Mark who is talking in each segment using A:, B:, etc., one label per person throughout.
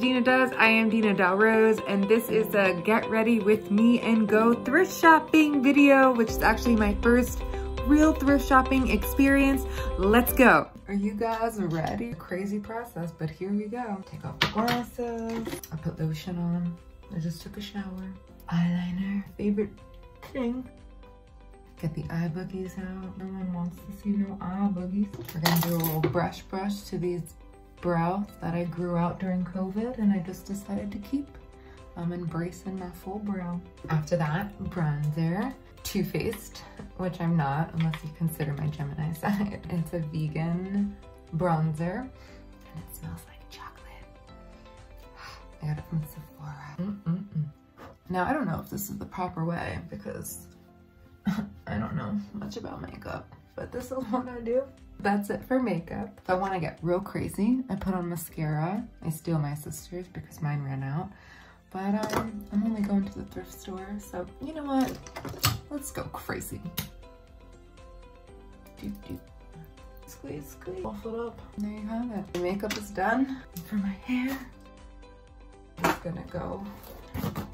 A: Deana Does. I am Deana Delrose, and this is a get ready with me and go thrift shopping video, which is actually my first real thrift shopping experience. Let's go. Are you guys ready? Crazy process, but here we go. Take off the glasses. I put lotion on. I just took a shower. Eyeliner, favorite thing. Get the eye boogies out. No one wants to see no eye boogies. We're gonna do a little brush brush to these brows that I grew out during COVID and I just decided to keep. I'm embracing my full brow. After that, bronzer. Too Faced, which I'm not unless you consider my Gemini side. It's a vegan bronzer and it smells like chocolate. I got it from Sephora. Mm -mm -mm. Now, I don't know if this is the proper way because I don't know much about makeup, but this is what I do. That's it for makeup. If I want to get real crazy, I put on mascara. I steal my sister's because mine ran out. But um, I'm only going to the thrift store, so you know what? Let's go crazy. Doop, doop. Squeeze, squeeze, buff it up. There you have it. My makeup is done. For my hair, it's gonna go.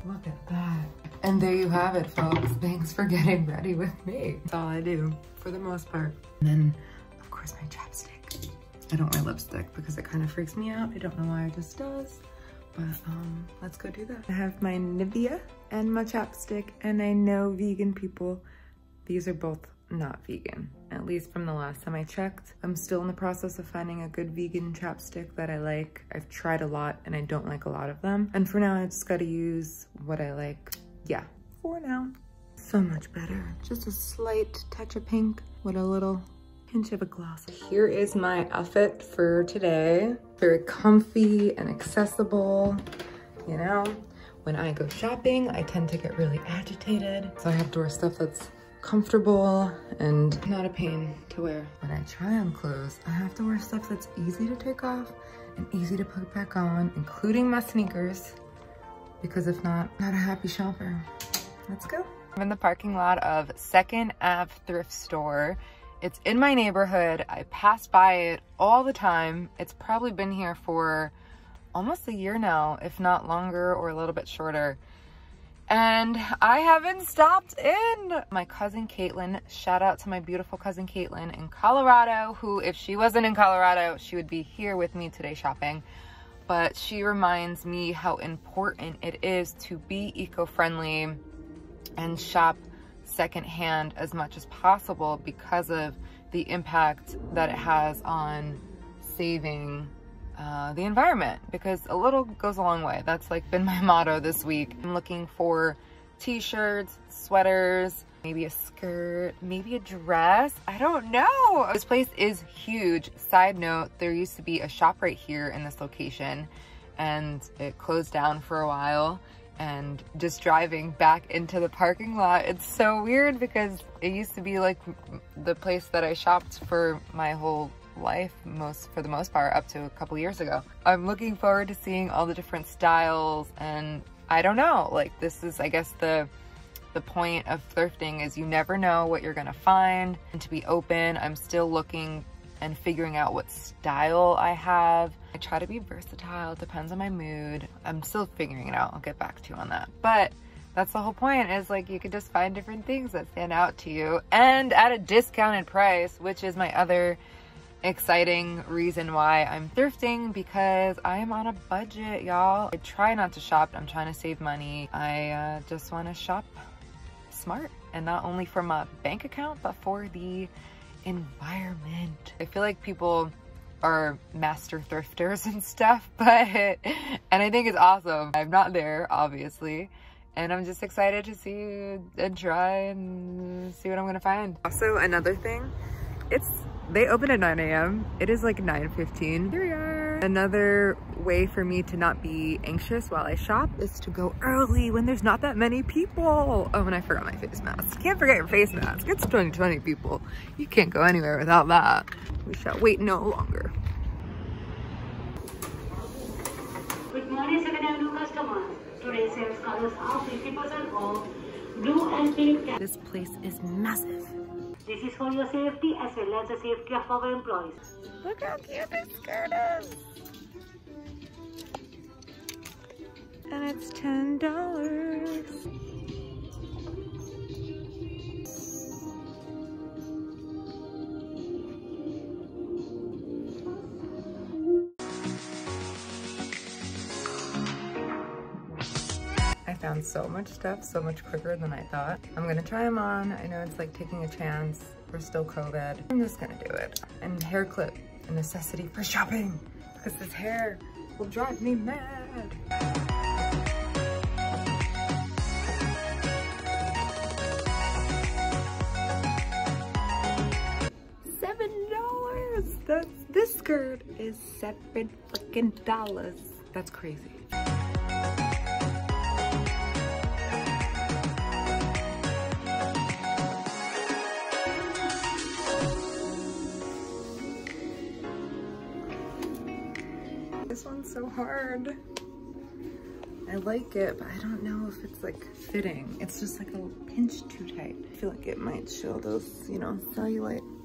A: Look at that. And there you have it, folks. Thanks for getting ready with me. That's all I do, for the most part. And then, of course, my chapstick. I don't wear lipstick because it kind of freaks me out. I don't know why it just does, but um, let's go do that. I have my Nivea and my chapstick, and I know vegan people, these are both not vegan, at least from the last time I checked. I'm still in the process of finding a good vegan chapstick that I like. I've tried a lot and I don't like a lot of them. And for now, I just gotta use what I like. Yeah, for now. So much better. Just a slight touch of pink with a little pinch of a gloss. Here is my outfit for today. Very comfy and accessible, you know? When I go shopping, I tend to get really agitated. So I have to wear stuff that's comfortable and not a pain to wear. When I try on clothes, I have to wear stuff that's easy to take off and easy to put back on, including my sneakers, because if not, not a happy shopper. Let's go. I'm in the parking lot of Second Ave Thrift Store. It's in my neighborhood. I pass by it all the time. It's probably been here for almost a year now, if not longer or a little bit shorter and I haven't stopped in. My cousin Katelyn, shout out to my beautiful cousin Katelyn in Colorado, who if she wasn't in Colorado, she would be here with me today shopping. But she reminds me how important it is to be eco-friendly and shop secondhand as much as possible because of the impact that it has on saving uh, the environment because a little goes a long way. That's like been my motto this week. I'm looking for t-shirts, sweaters, maybe a skirt, maybe a dress. I don't know. This place is huge. Side note, there used to be a shop right here in this location and it closed down for a while and just driving back into the parking lot it's so weird because it used to be like the place that I shopped for my whole life most for the most part up to a couple years ago. I'm looking forward to seeing all the different styles and I don't know, like this is I guess the the point of thrifting is you never know what you're gonna find and to be open. I'm still looking and figuring out what style I have. I try to be versatile, depends on my mood. I'm still figuring it out, I'll get back to you on that. But that's the whole point is like you can just find different things that stand out to you and at a discounted price, which is my other exciting reason why I'm thrifting because I am on a budget, y'all. I try not to shop. I'm trying to save money. I uh, just want to shop smart and not only for my bank account, but for the environment. I feel like people are master thrifters and stuff, but, and I think it's awesome. I'm not there, obviously. And I'm just excited to see and try and see what I'm gonna find. Also, another thing, it's they open at 9 a.m. It is like 9.15. Here we are. Another way for me to not be anxious while I shop is to go early when there's not that many people. Oh, and I forgot my face mask. Can't forget your face mask. It's 2020 people. You can't go anywhere without that. We shall wait no longer.
B: Good morning, second Avenue customers. Today's sales colors are 50% off. Blue and pink.
A: This place is massive.
B: This is for your safety as well as the safety of our employees.
A: Look how cute this skirt is. And it's $10. I found so much stuff so much quicker than I thought. I'm gonna try them on. I know it's like taking a chance. We're still COVID. I'm just gonna do it. And hair clip, a necessity for shopping because this hair will drive me mad. Skirt is seven freaking dollars. That's crazy. This one's so hard. I like it, but I don't know if it's like fitting. It's just like a pinch too tight. I feel like it might show those, you know, cellulite.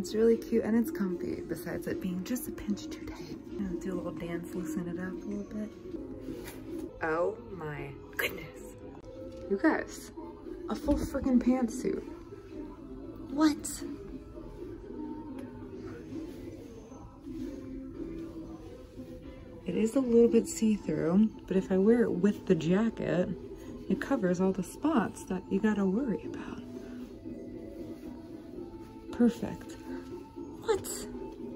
A: It's really cute and it's comfy besides it being just a pinch too tight. Know, do a little dance, loosen it up a little bit. Oh my goodness. You guys, a full freaking pantsuit. What? It is a little bit see-through, but if I wear it with the jacket, it covers all the spots that you gotta worry about. Perfect. What?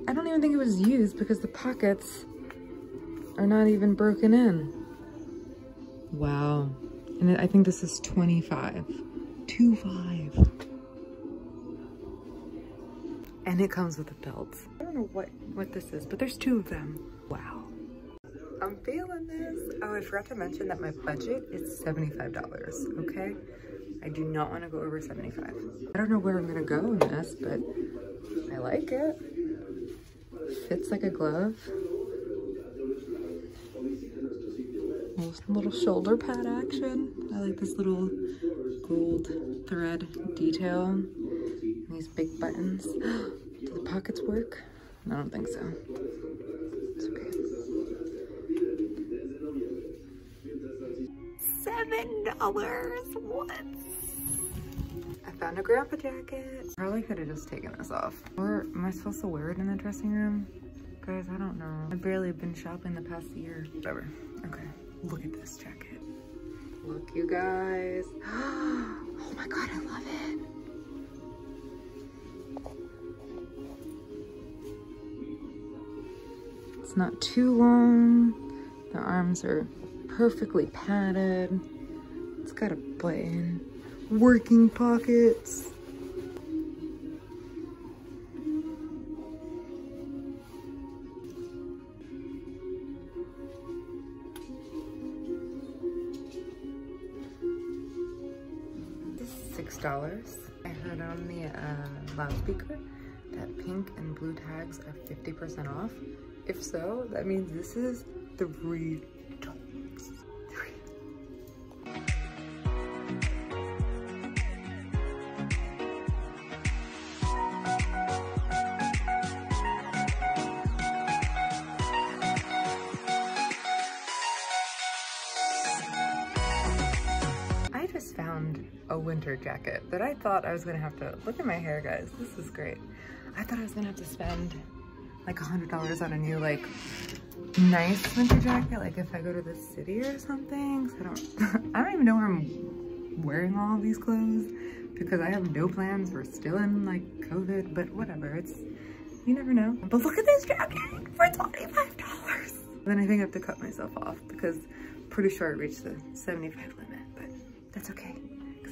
A: I don't even think it was used because the pockets are not even broken in. Wow. And I think this is 25. 2.5. And it comes with a belt. I don't know what, what this is, but there's two of them. Wow. I'm feeling this. Oh, I forgot to mention that my budget is $75, okay? I do not want to go over 75. I don't know where I'm gonna go in this, but I like it. Fits like a glove. Little, shoulder pad action. I like this little gold thread detail. These big buttons. Do the pockets work? I don't think so. It's okay. Seven dollars. What? Found a grandpa jacket. Probably could have just taken this off. Or am I supposed to wear it in the dressing room? Guys, I don't know. I've barely been shopping the past year. Whatever. Okay. Look at this jacket. Look, you guys. Oh my god, I love it. It's not too long. The arms are perfectly padded. It's got a button. Working pockets. This is six dollars. I heard on the uh, loudspeaker that pink and blue tags are 50% off. If so, that means this is three winter jacket that I thought I was gonna have to, look at my hair guys, this is great. I thought I was gonna have to spend like a hundred dollars on a new like nice winter jacket, like if I go to the city or something. So I don't, I don't even know where I'm wearing all these clothes because I have no plans. We're still in like COVID, but whatever, it's, you never know. But look at this jacket for $25. Then I think I have to cut myself off because pretty sure I reached the 75 limit, but that's okay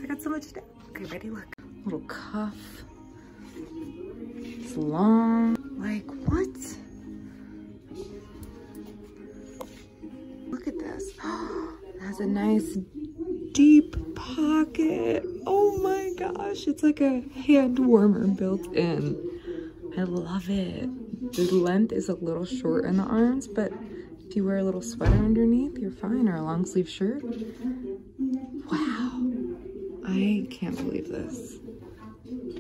A: I got so much to do. Okay, ready? Look, little cuff. It's long. Like what? Look at this. It has a nice deep pocket. Oh my gosh, it's like a hand warmer built in. I love it. The length is a little short in the arms, but if you wear a little sweater underneath, you're fine, or a long sleeve shirt. I can't believe this.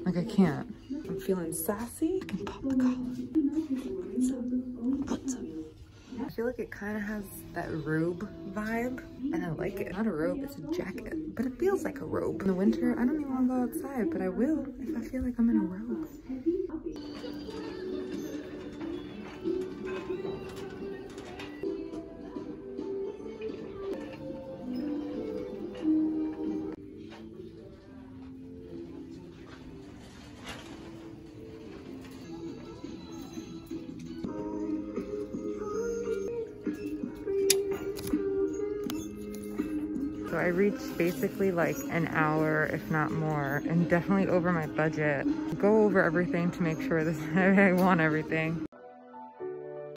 A: Like, I can't. I'm feeling sassy. I can pop the collar. What's up? What's up? feel like it kind of has that robe vibe and I like it. Not a robe, it's a jacket, but it feels like a robe. In the winter, I don't even want to go outside, but I will if I feel like I'm in a robe. I reached basically like an hour, if not more, and definitely over my budget. Go over everything to make sure that I want everything.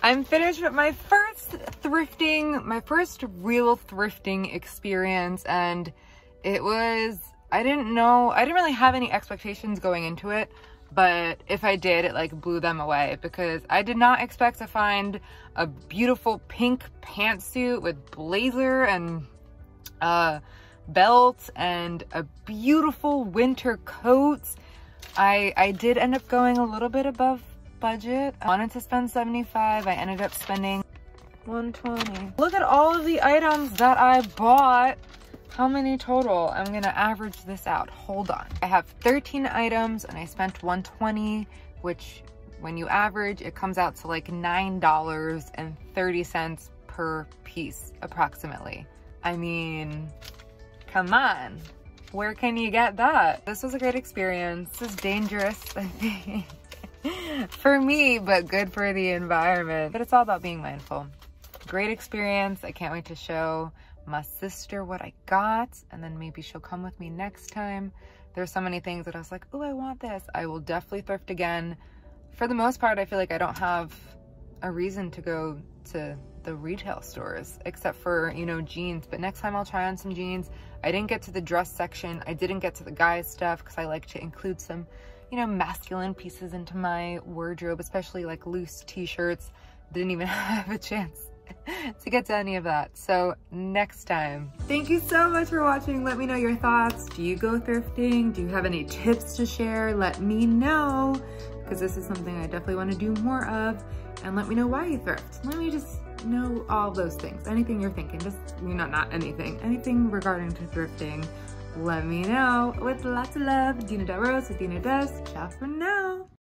A: I'm finished with my first thrifting, my first real thrifting experience, and it was, I didn't know, I didn't really have any expectations going into it, but if I did, it like blew them away because I did not expect to find a beautiful pink pantsuit with blazer and uh, belt and a beautiful winter coat. I, I did end up going a little bit above budget. I wanted to spend 75. I ended up spending 120. Look at all of the items that I bought. How many total? I'm gonna average this out. Hold on. I have 13 items and I spent 120, which when you average, it comes out to like $9.30 per piece approximately. I mean, come on. Where can you get that? This was a great experience. This is dangerous, I think, for me, but good for the environment. But it's all about being mindful. Great experience. I can't wait to show my sister what I got and then maybe she'll come with me next time. There's so many things that I was like, oh, I want this. I will definitely thrift again. For the most part, I feel like I don't have a reason to go to the retail stores except for, you know, jeans. But next time I'll try on some jeans. I didn't get to the dress section. I didn't get to the guys stuff because I like to include some, you know, masculine pieces into my wardrobe, especially like loose t-shirts. Didn't even have a chance to get to any of that. So next time. Thank you so much for watching. Let me know your thoughts. Do you go thrifting? Do you have any tips to share? Let me know because this is something I definitely want to do more of. And let me know why you thrift. Let me just know all those things. Anything you're thinking, just, you know, not anything. Anything regarding to thrifting, let me know. With lots of love, Deana Rose with Deana Does. Ciao for now.